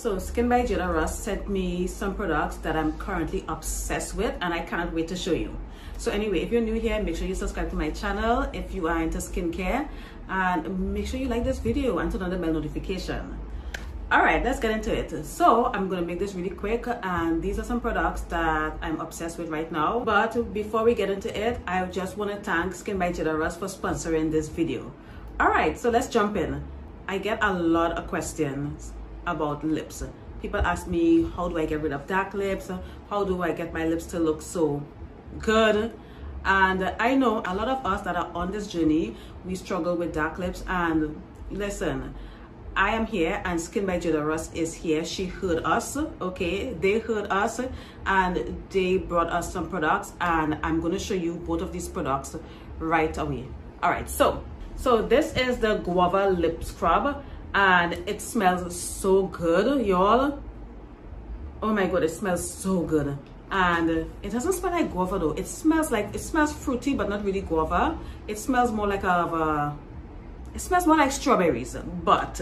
So Skin by Jada sent me some products that I'm currently obsessed with and I cannot wait to show you. So anyway, if you're new here, make sure you subscribe to my channel if you are into skincare and make sure you like this video and turn on the bell notification. All right, let's get into it. So I'm gonna make this really quick and these are some products that I'm obsessed with right now. But before we get into it, I just wanna thank Skin by Jada for sponsoring this video. All right, so let's jump in. I get a lot of questions about lips. People ask me, how do I get rid of dark lips? How do I get my lips to look so good? And I know a lot of us that are on this journey, we struggle with dark lips. And listen, I am here and Skin by Jada Ross is here. She heard us, okay? They heard us and they brought us some products and I'm gonna show you both of these products right away. All right, so, so this is the Guava Lip Scrub and it smells so good y'all. Oh my god it smells so good. And it doesn't smell like guava though. It smells like it smells fruity but not really guava. It smells more like a, a uh, it smells more like strawberries but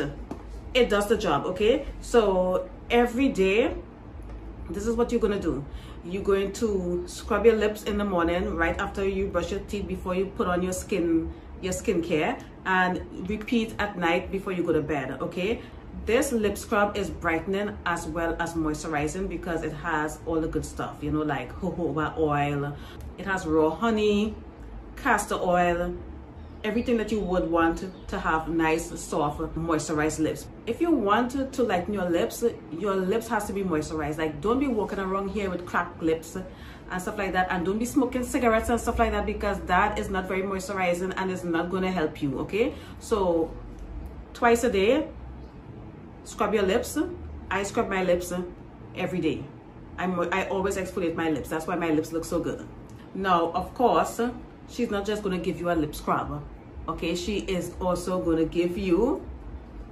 it does the job okay? So every day this is what you're gonna do. You're going to scrub your lips in the morning right after you brush your teeth before you put on your skin your skincare and repeat at night before you go to bed okay? This lip scrub is brightening as well as moisturizing because it has all the good stuff you know like jojoba oil. It has raw honey castor oil everything that you would want to have nice soft moisturized lips. If you want to, to lighten your lips your lips has to be moisturized. Like don't be walking around here with cracked lips and stuff like that. And don't be smoking cigarettes and stuff like that because that is not very moisturizing and is not going to help you okay? So twice a day scrub your lips. I scrub my lips every day. I'm, i always exfoliate my lips. That's why my lips look so good. Now of course she's not just going to give you a lip scrub okay? She is also going to give you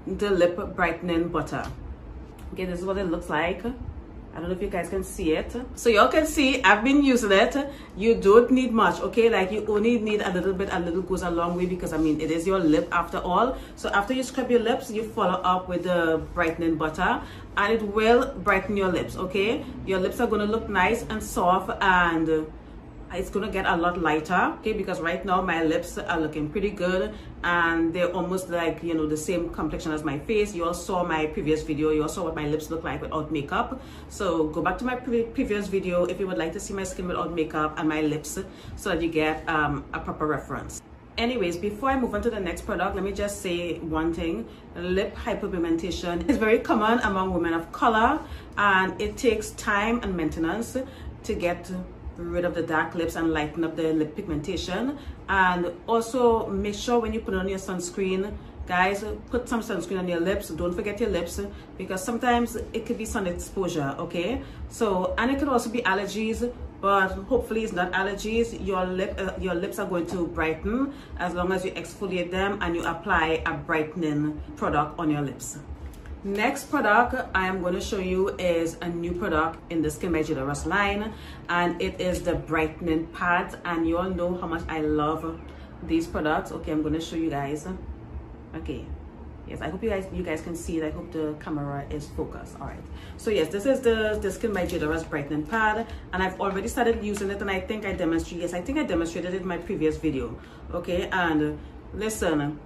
the lip brightening butter. Okay this is what it looks like I don't know if you guys can see it. So y'all can see I've been using it. You don't need much, okay? Like you only need a little bit, a little goes a long way because I mean, it is your lip after all. So after you scrub your lips, you follow up with the brightening butter and it will brighten your lips, okay? Your lips are gonna look nice and soft and it's gonna get a lot lighter okay because right now my lips are looking pretty good and they're almost like you know the same complexion as my face. You all saw my previous video. You all saw what my lips look like without makeup. So go back to my pre previous video if you would like to see my skin without makeup and my lips so that you get um, a proper reference. Anyways before i move on to the next product let me just say one thing. Lip hyperpigmentation is very common among women of color and it takes time and maintenance to get rid of the dark lips and lighten up the lip pigmentation. And also make sure when you put on your sunscreen guys put some sunscreen on your lips. Don't forget your lips because sometimes it could be sun exposure okay? So and it could also be allergies but hopefully it's not allergies. Your lip uh, your lips are going to brighten as long as you exfoliate them and you apply a brightening product on your lips Next product I am going to show you is a new product in the Skin by Ross line and it is the brightening pad and you all know how much I love these products. Okay, I'm going to show you guys. Okay. Yes, I hope you guys you guys can see it. I hope the camera is focused. All right. So yes, this is the, the Skin by Jada brightening pad and I've already started using it and I think I demonstrated, yes, I think I demonstrated it in my previous video. Okay, and listen,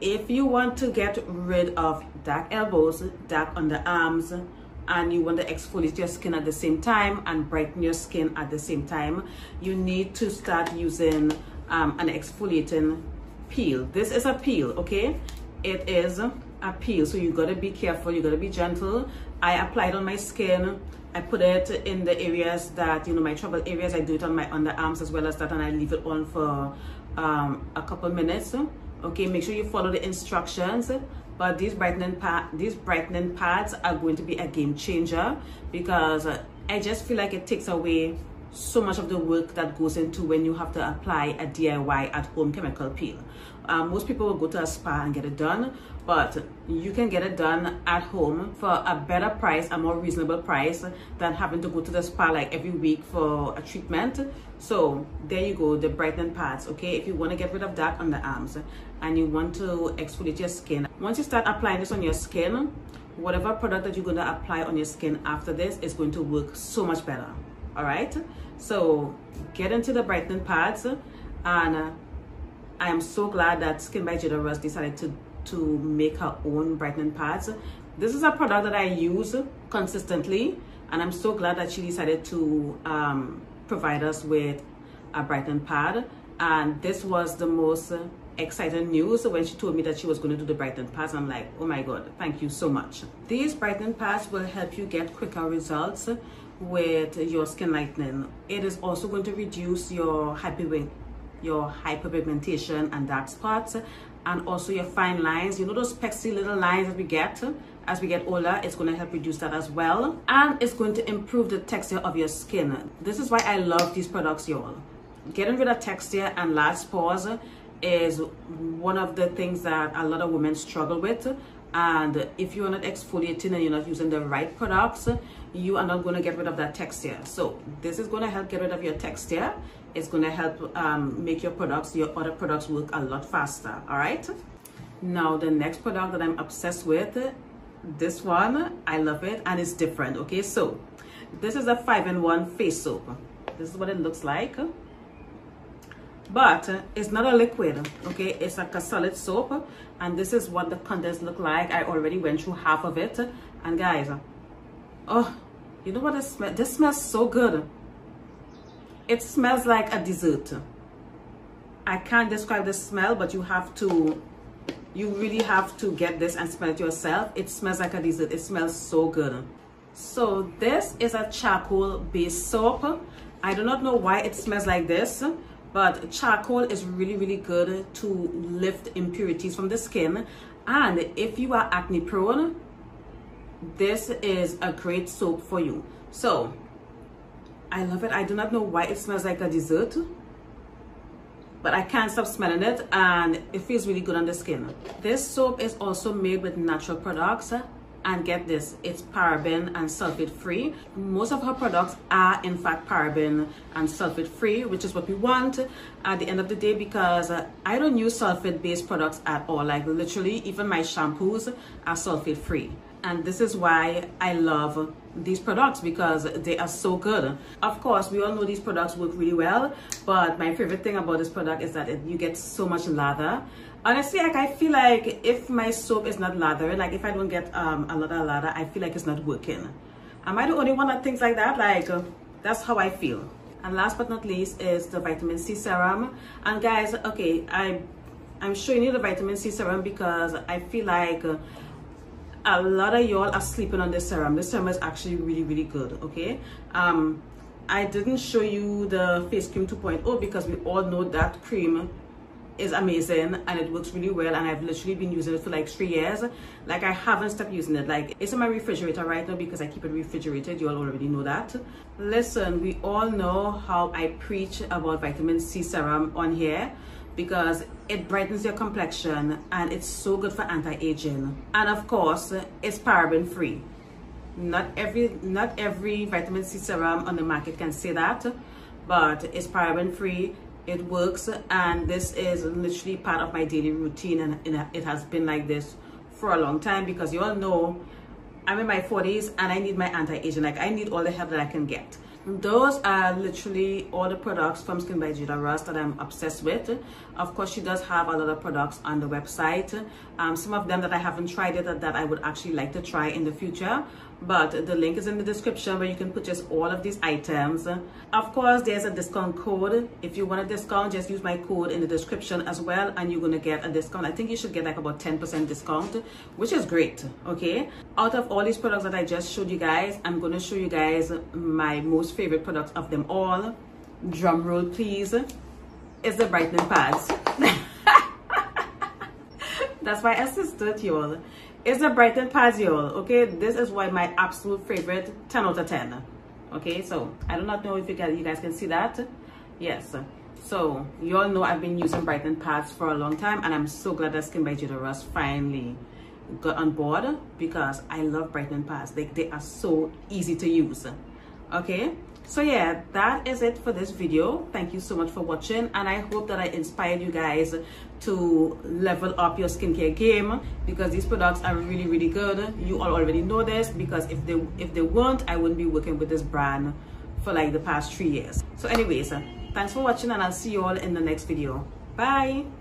if you want to get rid of dark elbows dark underarms and you want to exfoliate your skin at the same time and brighten your skin at the same time you need to start using um, an exfoliating peel. This is a peel okay? It is a peel so you got to be careful you got to be gentle. I applied on my skin. I put it in the areas that you know my trouble areas. I do it on my underarms as well as that and i leave it on for um, a couple minutes okay make sure you follow the instructions but these brightening pad these brightening pads are going to be a game changer because i just feel like it takes away so much of the work that goes into when you have to apply a diy at home chemical peel um, most people will go to a spa and get it done but you can get it done at home for a better price a more reasonable price than having to go to the spa like every week for a treatment. So there you go the brightening pads okay? If you want to get rid of dark underarms and you want to exfoliate your skin once you start applying this on your skin whatever product that you're going to apply on your skin after this is going to work so much better all right? So get into the brightening pads and I am so glad that Skin by Ross decided to to make her own brightening pads. This is a product that I use consistently and I'm so glad that she decided to um, provide us with a brightening pad. And this was the most exciting news when she told me that she was going to do the brightening pads. I'm like oh my god thank you so much. These brightening pads will help you get quicker results with your skin lightening. It is also going to reduce your hyper your hyperpigmentation and dark spots and also your fine lines. You know those pexy little lines that we get? As we get older it's going to help reduce that as well and it's going to improve the texture of your skin. This is why i love these products y'all. Getting rid of texture and large pores is one of the things that a lot of women struggle with and if you're not exfoliating and you're not using the right products you are not going to get rid of that texture so this is going to help get rid of your texture it's going to help um, make your products your other products work a lot faster all right? Now the next product that i'm obsessed with this one i love it and it's different okay? So this is a five-in-one face soap. This is what it looks like. But it's not a liquid okay? It's like a solid soap and this is what the contents look like. I already went through half of it. And guys oh you know what? This smell this smells so good. It smells like a dessert. I can't describe the smell but you have to you really have to get this and smell it yourself. It smells like a dessert. It smells so good. So this is a charcoal based soap. I do not know why it smells like this but charcoal is really really good to lift impurities from the skin. And if you are acne prone this is a great soap for you. So i love it. I do not know why it smells like a dessert but I can't stop smelling it and it feels really good on the skin. This soap is also made with natural products and get this it's paraben and sulfate free. Most of her products are in fact paraben and sulfate free which is what we want at the end of the day because uh, i don't use sulfate based products at all. Like literally even my shampoos are sulfate free. And this is why i love these products because they are so good. Of course we all know these products work really well but my favorite thing about this product is that it, you get so much lather honestly like i feel like if my soap is not lather like if i don't get um a lot of lather i feel like it's not working. Am i the only one that thinks like that? Like that's how i feel. And last but not least is the vitamin c serum. And guys okay i i'm showing you the vitamin c serum because i feel like a lot of y'all are sleeping on this serum. This serum is actually really really good okay? Um i didn't show you the face cream 2.0 because we all know that cream is amazing and it works really well and I've literally been using it for like three years. Like I haven't stopped using it. Like it's in my refrigerator right now because I keep it refrigerated. You all already know that. Listen we all know how I preach about vitamin C serum on here because it brightens your complexion and it's so good for anti-aging. And of course it's paraben free. Not every not every vitamin C serum on the market can say that but it's paraben free it works and this is literally part of my daily routine and it has been like this for a long time because you all know I'm in my 40s and I need my anti-aging like I need all the help that I can get those are literally all the products from Skin by Jada Ross that I'm obsessed with. Of course, she does have a lot of products on the website. Um, some of them that I haven't tried it that I would actually like to try in the future but the link is in the description where you can purchase all of these items. Of course there's a discount code. If you want a discount just use my code in the description as well and you're gonna get a discount. I think you should get like about 10 percent discount which is great okay? Out of all these products that i just showed you guys i'm gonna show you guys my most favorite products of them all. Drum roll please. Is the brightening pads that's my assistant y'all it's a Brighton Paziol, okay? This is why my absolute favorite 10 out of 10. Okay, so I do not know if you guys, you guys can see that. Yes. So you all know I've been using brightening pads for a long time and I'm so glad that Skin by Jada Ross finally got on board because I love brightening pads. They, they are so easy to use. Okay, so yeah that is it for this video thank you so much for watching and i hope that i inspired you guys to level up your skincare game because these products are really really good. You all already know this because if they if they weren't i wouldn't be working with this brand for like the past three years. So anyways uh, thanks for watching and i'll see you all in the next video. Bye